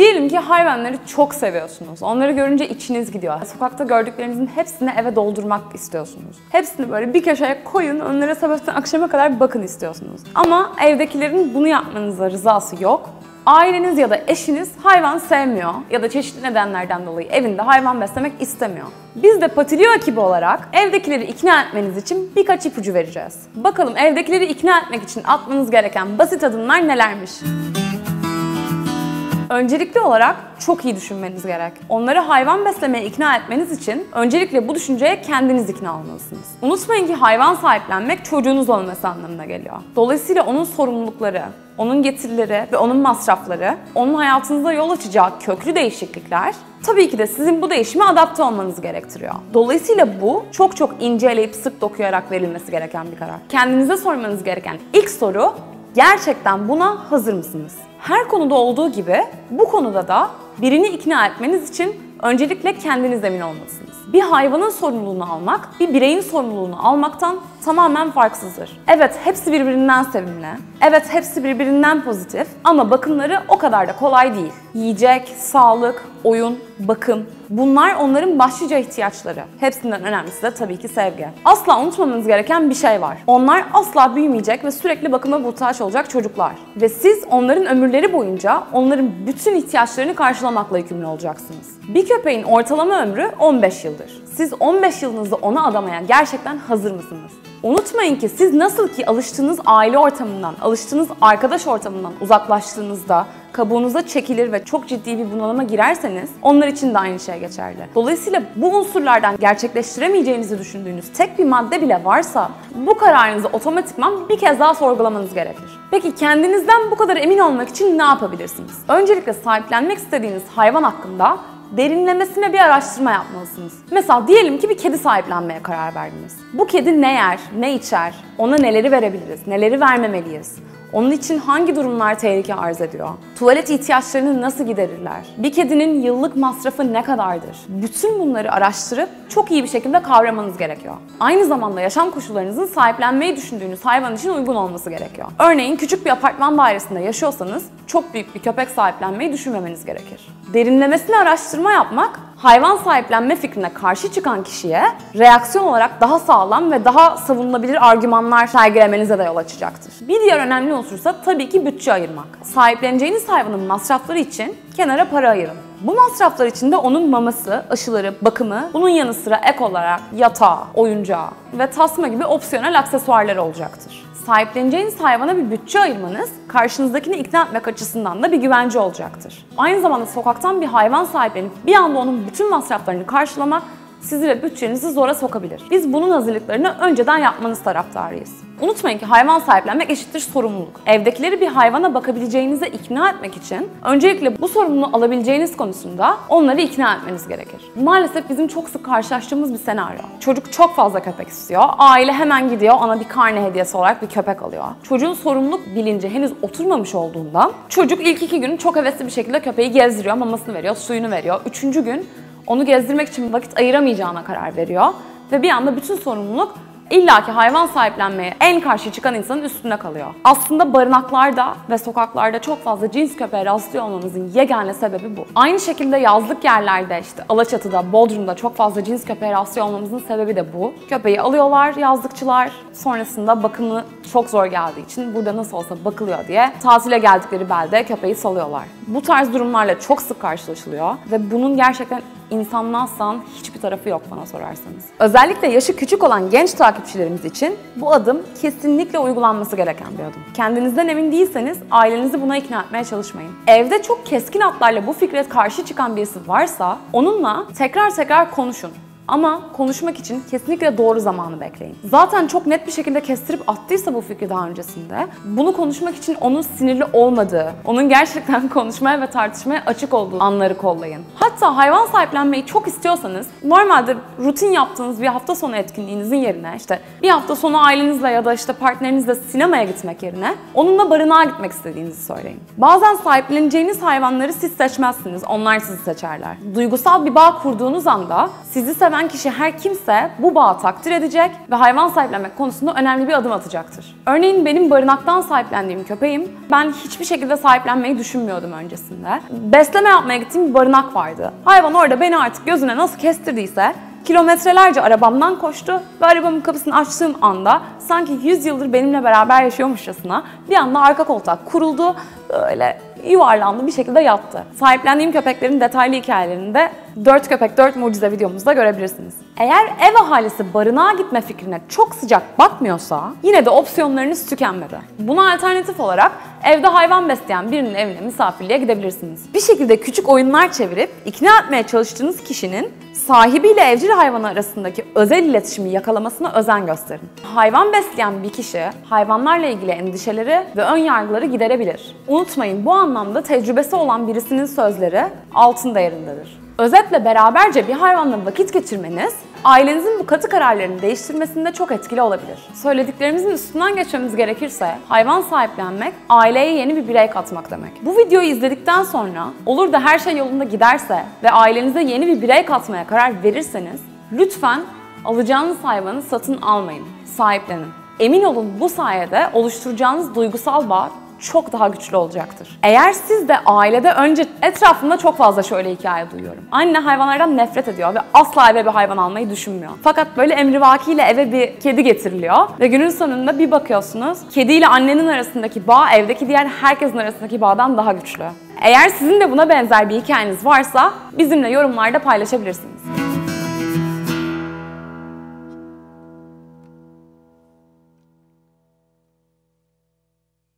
Diyelim ki hayvanları çok seviyorsunuz. Onları görünce içiniz gidiyor. Sokakta gördüklerinizin hepsini eve doldurmak istiyorsunuz. Hepsini böyle bir köşeye koyun, onlara sabahtan akşama kadar bakın istiyorsunuz. Ama evdekilerin bunu yapmanıza rızası yok. Aileniz ya da eşiniz hayvan sevmiyor ya da çeşitli nedenlerden dolayı evinde hayvan beslemek istemiyor. Biz de Patilio ekibi olarak evdekileri ikna etmeniz için birkaç ipucu vereceğiz. Bakalım evdekileri ikna etmek için atmanız gereken basit adımlar nelermiş? Öncelikli olarak çok iyi düşünmeniz gerek. Onları hayvan beslemeye ikna etmeniz için öncelikle bu düşünceye kendiniz ikna olmalısınız. Unutmayın ki hayvan sahiplenmek çocuğunuz olması anlamına geliyor. Dolayısıyla onun sorumlulukları, onun getirileri ve onun masrafları, onun hayatınızda yol açacağı köklü değişiklikler tabii ki de sizin bu değişime adapte olmanızı gerektiriyor. Dolayısıyla bu çok çok inceleyip sık dokuyarak verilmesi gereken bir karar. Kendinize sormanız gereken ilk soru gerçekten buna hazır mısınız? Her konuda olduğu gibi bu konuda da birini ikna etmeniz için öncelikle kendiniz emin olmalısınız. Bir hayvanın sorumluluğunu almak, bir bireyin sorumluluğunu almaktan tamamen farksızdır. Evet hepsi birbirinden sevimli. Evet hepsi birbirinden pozitif ama bakımları o kadar da kolay değil. Yiyecek, sağlık, oyun, bakım bunlar onların başlıca ihtiyaçları. Hepsinden önemlisi de tabii ki sevgi. Asla unutmamanız gereken bir şey var. Onlar asla büyümeyecek ve sürekli bakıma muhtaç olacak çocuklar. Ve siz onların ömürleri boyunca onların bütün ihtiyaçlarını karşılamakla yükümlü olacaksınız. Bir köpeğin ortalama ömrü 15 yıldır. Siz 15 yılınızı ona adamaya gerçekten hazır mısınız? Unutmayın ki siz nasıl ki alıştığınız aile ortamından, alıştığınız arkadaş ortamından uzaklaştığınızda kabuğunuza çekilir ve çok ciddi bir bunalıma girerseniz onlar için de aynı şey geçerli. Dolayısıyla bu unsurlardan gerçekleştiremeyeceğinizi düşündüğünüz tek bir madde bile varsa bu kararınızı otomatikman bir kez daha sorgulamanız gerekir. Peki kendinizden bu kadar emin olmak için ne yapabilirsiniz? Öncelikle sahiplenmek istediğiniz hayvan hakkında derinlemesine bir araştırma yapmalısınız. Mesela diyelim ki bir kedi sahiplenmeye karar verdiniz. Bu kedi ne yer, ne içer, ona neleri verebiliriz, neleri vermemeliyiz? Onun için hangi durumlar tehlike arz ediyor? Tuvalet ihtiyaçlarını nasıl giderirler? Bir kedinin yıllık masrafı ne kadardır? Bütün bunları araştırıp çok iyi bir şekilde kavramanız gerekiyor. Aynı zamanda yaşam koşullarınızın sahiplenmeyi düşündüğünüz hayvan için uygun olması gerekiyor. Örneğin küçük bir apartman dairesinde yaşıyorsanız çok büyük bir köpek sahiplenmeyi düşünmemeniz gerekir. Derinlemesine araştırma yapmak hayvan sahiplenme fikrine karşı çıkan kişiye reaksiyon olarak daha sağlam ve daha savunulabilir argümanlar sergilemenize de yol açacaktır. Bir diğer önemli unsursa tabii ki bütçe ayırmak. Sahipleneceğiniz hayvanın masrafları için kenara para ayırın. Bu masraflar içinde onun maması, aşıları, bakımı, bunun yanı sıra ek olarak yatağı, oyuncağı ve tasma gibi opsiyonel aksesuarlar olacaktır. Sahipleneceğiniz hayvana bir bütçe ayırmanız karşınızdakini ikna etmek açısından da bir güvence olacaktır. Aynı zamanda sokaktan bir hayvan sahiplenip bir anda onun bütün masraflarını karşılamak sizi ve bütçenizi zora sokabilir. Biz bunun hazırlıklarını önceden yapmanız taraftarıyız. Unutmayın ki hayvan sahiplenmek eşittir sorumluluk. Evdekileri bir hayvana bakabileceğinize ikna etmek için öncelikle bu sorumluluğu alabileceğiniz konusunda onları ikna etmeniz gerekir. Maalesef bizim çok sık karşılaştığımız bir senaryo. Çocuk çok fazla köpek istiyor. Aile hemen gidiyor ona bir karne hediyesi olarak bir köpek alıyor. Çocuğun sorumluluk bilinci henüz oturmamış olduğundan çocuk ilk iki gün çok hevesli bir şekilde köpeği gezdiriyor, mamasını veriyor, suyunu veriyor. Üçüncü gün onu gezdirmek için vakit ayıramayacağına karar veriyor ve bir anda bütün sorumluluk illaki hayvan sahiplenmeye en karşı çıkan insanın üstünde kalıyor. Aslında barınaklarda ve sokaklarda çok fazla cins köpeğe rastlıyor olmamızın yegane sebebi bu. Aynı şekilde yazlık yerlerde işte Alaçatı'da, Bodrum'da çok fazla cins köpeğe rastlıyor olmamızın sebebi de bu. Köpeği alıyorlar yazlıkçılar, sonrasında bakımı çok zor geldiği için burada nasıl olsa bakılıyor diye tatile geldikleri belde köpeği salıyorlar. Bu tarz durumlarla çok sık karşılaşılıyor ve bunun gerçekten insanlığa sığan hiçbir tarafı yok bana sorarsanız. Özellikle yaşı küçük olan genç takipçilerimiz için bu adım kesinlikle uygulanması gereken bir adım. Kendinizden emin değilseniz ailenizi buna ikna etmeye çalışmayın. Evde çok keskin hatlarla bu fikre karşı çıkan birisi varsa onunla tekrar tekrar konuşun. Ama konuşmak için kesinlikle doğru zamanı bekleyin. Zaten çok net bir şekilde kestirip attıysa bu fikri daha öncesinde, bunu konuşmak için onun sinirli olmadığı, onun gerçekten konuşmaya ve tartışmaya açık olduğu anları kollayın. Hatta hayvan sahiplenmeyi çok istiyorsanız, normalde rutin yaptığınız bir hafta sonu etkinliğinizin yerine işte bir hafta sonu ailenizle ya da işte partnerinizle sinemaya gitmek yerine onunla barınağa gitmek istediğinizi söyleyin. Bazen sahipleneceğiniz hayvanları siz seçmezsiniz, onlar sizi seçerler. Duygusal bir bağ kurduğunuz anda sizi seven eden kişi her kimse bu bağı takdir edecek ve hayvan sahiplenmek konusunda önemli bir adım atacaktır. Örneğin benim barınaktan sahiplendiğim köpeğim, ben hiçbir şekilde sahiplenmeyi düşünmüyordum öncesinde. Besleme yapmaya gittiğim bir barınak vardı. Hayvan orada beni artık gözüne nasıl kestirdiyse Kilometrelerce arabamdan koştu ve arabamın kapısını açtığım anda sanki 100 yıldır benimle beraber yaşıyormuşçasına bir anda arka koltuğa kuruldu, böyle yuvarlandı bir şekilde yattı. Sahiplendiğim köpeklerin detaylı hikayelerini de 4 köpek 4 mucize videomuzda görebilirsiniz. Eğer ev ahalisi barınağa gitme fikrine çok sıcak bakmıyorsa yine de opsiyonlarınız tükenmedi. Buna alternatif olarak evde hayvan besleyen birinin evine misafirliğe gidebilirsiniz. Bir şekilde küçük oyunlar çevirip ikna etmeye çalıştığınız kişinin sahibiyle evcil hayvanı arasındaki özel iletişimi yakalamasına özen gösterin. Hayvan besleyen bir kişi hayvanlarla ilgili endişeleri ve ön yargıları giderebilir. Unutmayın bu anlamda tecrübesi olan birisinin sözleri altın değerindedir. Özetle beraberce bir hayvanla vakit geçirmeniz ailenizin bu katı kararlarını değiştirmesinde çok etkili olabilir. Söylediklerimizin üstünden geçmemiz gerekirse hayvan sahiplenmek aileye yeni bir birey katmak demek. Bu videoyu izledikten sonra olur da her şey yolunda giderse ve ailenize yeni bir birey katmaya karar verirseniz lütfen alacağınız hayvanı satın almayın, sahiplenin. Emin olun bu sayede oluşturacağınız duygusal bağ çok daha güçlü olacaktır. Eğer siz de ailede önce etrafımda çok fazla şöyle hikaye duyuyorum. Anne hayvanlardan nefret ediyor ve asla eve bir hayvan almayı düşünmüyor. Fakat böyle emrivakiyle eve bir kedi getiriliyor ve günün sonunda bir bakıyorsunuz kediyle annenin arasındaki bağ evdeki diğer herkesin arasındaki bağdan daha güçlü. Eğer sizin de buna benzer bir hikayeniz varsa bizimle yorumlarda paylaşabilirsiniz.